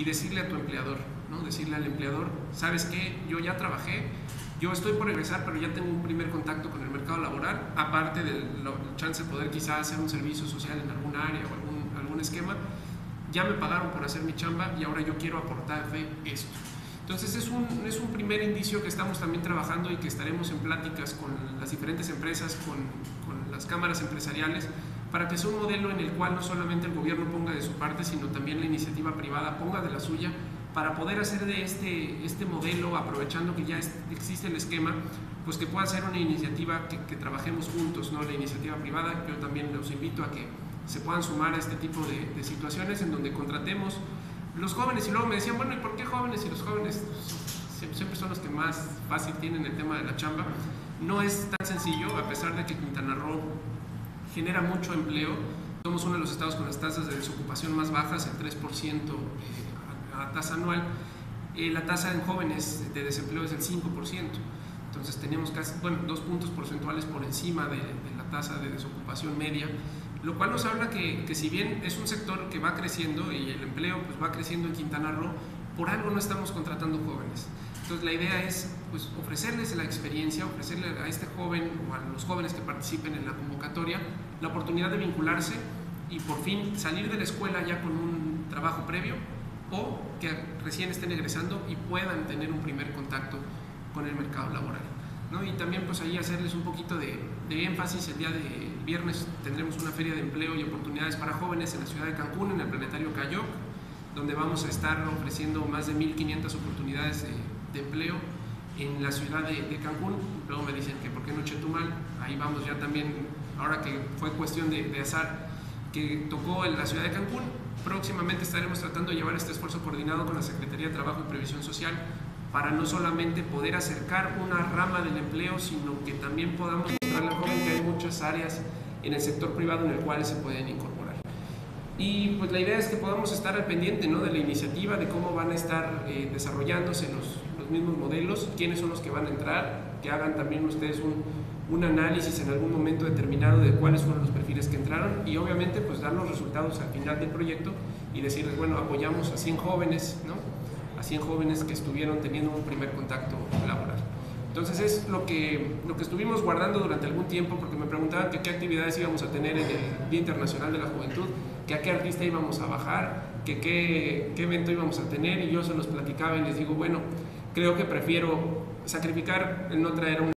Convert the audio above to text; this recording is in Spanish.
y decirle a tu empleador, ¿no? decirle al empleador, sabes qué, yo ya trabajé, yo estoy por regresar, pero ya tengo un primer contacto con el mercado laboral, aparte del chance de poder quizás hacer un servicio social en algún área o algún, algún esquema, ya me pagaron por hacer mi chamba y ahora yo quiero aportar esto. Entonces es un, es un primer indicio que estamos también trabajando y que estaremos en pláticas con las diferentes empresas, con, con las cámaras empresariales, para que sea un modelo en el cual no solamente el gobierno ponga de su parte, sino también la iniciativa privada ponga de la suya para poder hacer de este, este modelo, aprovechando que ya existe el esquema, pues que pueda ser una iniciativa que, trabajemos juntos, ¿no? la iniciativa privada. Yo también los invito a que se puedan sumar a este tipo de, de situaciones en donde contratemos los jóvenes y luego me decían, bueno, ¿y por qué jóvenes? Y los jóvenes siempre son los que más fácil tienen el tema de la chamba. No es tan sencillo, a pesar de que Quintana Roo genera mucho empleo. Somos uno de los estados con las tasas de desocupación más bajas, el 3% a, tasa anual. Eh, la tasa en jóvenes de desempleo es del 5%. Entonces tenemos casi, bueno, dos puntos porcentuales por encima de, de la tasa de desocupación media lo cual nos habla que, que, si bien es un sector que va creciendo y el empleo pues va creciendo en Quintana Roo, por algo no estamos contratando jóvenes. Entonces la idea es pues, ofrecerles la experiencia, ofrecerle a este joven o a los jóvenes que participen en la convocatoria la oportunidad de vincularse y por fin salir de la escuela ya con un trabajo previo o que recién estén egresando y puedan tener un primer contacto con el mercado laboral. ¿no? Y también pues ahí hacerles un poquito de, énfasis. El día de viernes tendremos una feria de empleo y oportunidades para jóvenes en la ciudad de Cancún, en el Planetario Cayoc, donde vamos a estar ofreciendo más de 1.500 oportunidades de, empleo en la ciudad de, Cancún. Luego me dicen que por qué no Chetumal, ahí vamos ya también, ahora que fue cuestión de, de azar que tocó en la ciudad de Cancún, próximamente estaremos tratando de llevar este esfuerzo coordinado con la Secretaría de Trabajo y Previsión Social para no solamente poder acercar una rama del empleo, sino que también podamos mostrarle al joven que hay muchas áreas en el sector privado en el cual se pueden incorporar. Y pues la idea es que podamos estar al pendiente ¿no? de la iniciativa, de cómo van a estar eh, desarrollándose los, los, mismos modelos, quiénes son los que van a entrar, que hagan también ustedes un, un análisis en algún momento determinado de cuáles fueron los perfiles que entraron y obviamente pues dar los resultados al final del proyecto y decirles, bueno, apoyamos a 100 jóvenes, ¿no? a 100 jóvenes que estuvieron teniendo un primer contacto laboral. Entonces es lo que, lo que estuvimos guardando durante algún tiempo porque me preguntaban que qué actividades íbamos a tener en el Día Internacional de la Juventud, que a qué artista íbamos a bajar, que qué, qué evento íbamos a tener y yo se los platicaba y les digo, bueno, creo que prefiero sacrificar el no traer un